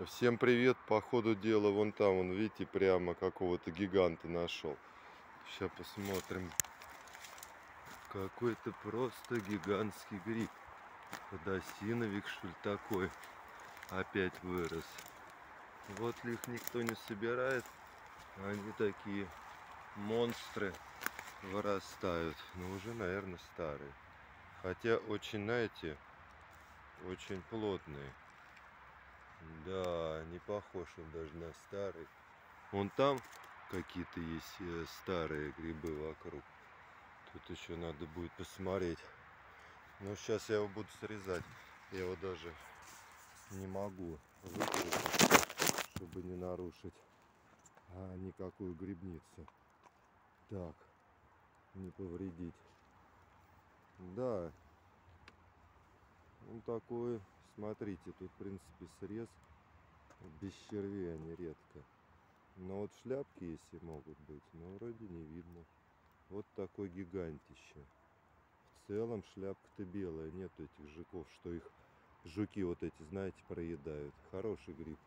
Всем привет, по ходу дела, вон там, вон, видите, прямо какого-то гиганта нашел. Сейчас посмотрим. Какой-то просто гигантский гриб. Подосиновик, что ли, такой. Опять вырос. Вот их никто не собирает. Они такие монстры вырастают. Но уже, наверное, старые. Хотя очень, знаете, очень плотные. Не похож он даже на старый. Вон там какие-то есть э, старые грибы вокруг. Тут еще надо будет посмотреть. Но сейчас я его буду срезать. Я его даже не могу выкрутить, чтобы не нарушить а, никакую грибницу. Так, не повредить. Да, он такой Смотрите, тут в принципе срез без червей они редко. Но вот шляпки если могут быть, но вроде не видно. Вот такой гигантище. В целом шляпка-то белая, нет этих жуков, что их жуки вот эти, знаете, проедают. Хороший гриб.